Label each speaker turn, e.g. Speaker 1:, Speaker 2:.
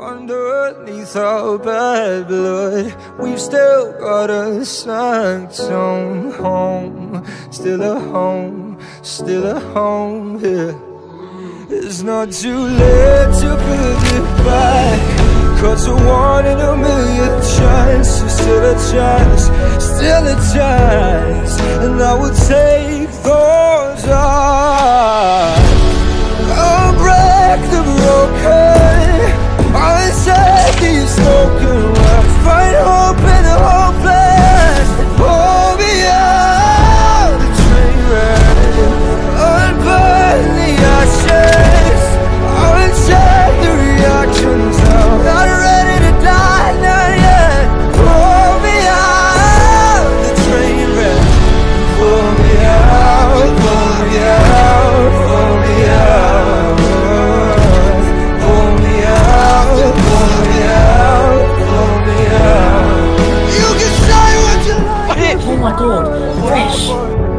Speaker 1: Underneath our bad blood, we've still got a sanctum home. Still a home, still a home here. It's not too late to build it back. Cause a one in a million chance, still a chance, still a chance. And I will take those
Speaker 2: flourish.